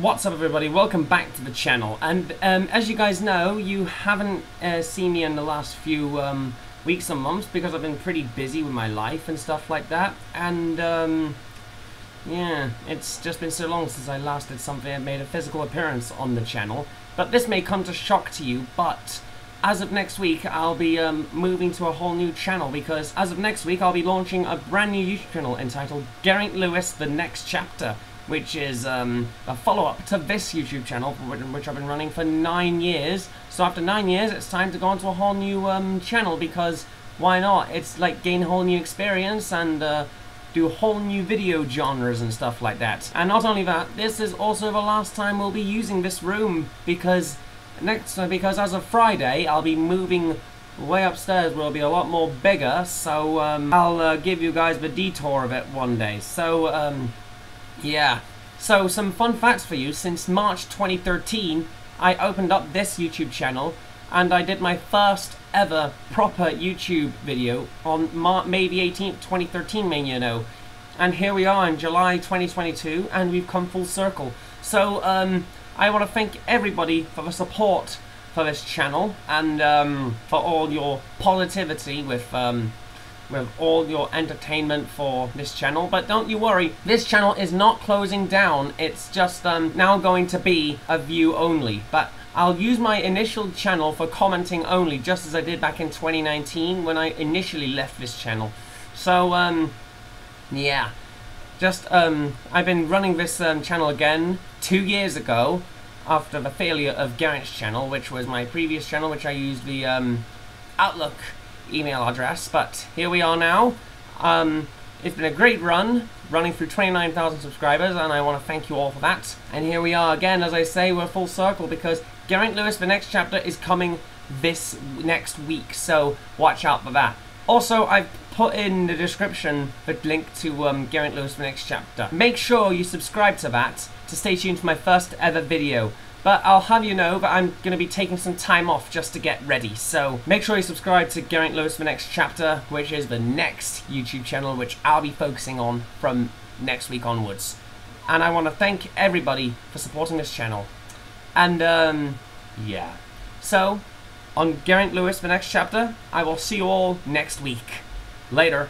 What's up everybody, welcome back to the channel. And um, as you guys know you haven't uh, seen me in the last few um, weeks and months because I've been pretty busy with my life and stuff like that. And um, yeah it's just been so long since I last did something that made a physical appearance on the channel. But this may come to shock to you but as of next week I'll be um, moving to a whole new channel because as of next week I'll be launching a brand new YouTube channel entitled Geraint Lewis The Next Chapter which is um, a follow-up to this YouTube channel, which I've been running for nine years. So after nine years, it's time to go on to a whole new um, channel because why not? It's like gain a whole new experience and uh, do whole new video genres and stuff like that. And not only that, this is also the last time we'll be using this room because next because as of Friday, I'll be moving way upstairs will be a lot more bigger, so um, I'll uh, give you guys the detour of it one day. So, um, yeah. So, some fun facts for you. Since March 2013, I opened up this YouTube channel and I did my first ever proper YouTube video on Mar May the 18th, 2013, may you know. And here we are in July 2022 and we've come full circle. So, um, I want to thank everybody for the support for this channel and um, for all your positivity with um, with all your entertainment for this channel. But don't you worry, this channel is not closing down. It's just um, now going to be a view only. But I'll use my initial channel for commenting only, just as I did back in 2019 when I initially left this channel. So, um, yeah. Just, um, I've been running this um, channel again two years ago after the failure of Geraint's channel, which was my previous channel, which I used the um, Outlook email address, but here we are now. Um, it's been a great run, running through 29,000 subscribers, and I want to thank you all for that. And here we are again, as I say, we're full circle because Geraint Lewis, the next chapter, is coming this next week, so watch out for that. Also, I've put in the description the link to um, Geraint Lewis, the next chapter. Make sure you subscribe to that to stay tuned for my first ever video. But I'll have you know that I'm going to be taking some time off just to get ready. So make sure you subscribe to Geraint Lewis the next chapter, which is the next YouTube channel which I'll be focusing on from next week onwards. And I want to thank everybody for supporting this channel. And, um, yeah. So, on Geraint Lewis the next chapter, I will see you all next week. Later.